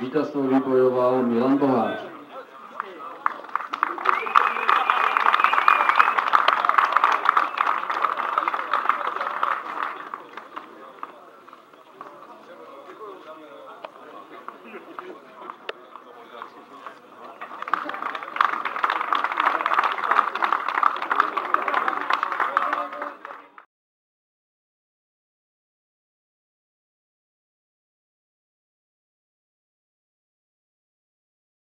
Vítězstvo vybojoval Milan Boháč.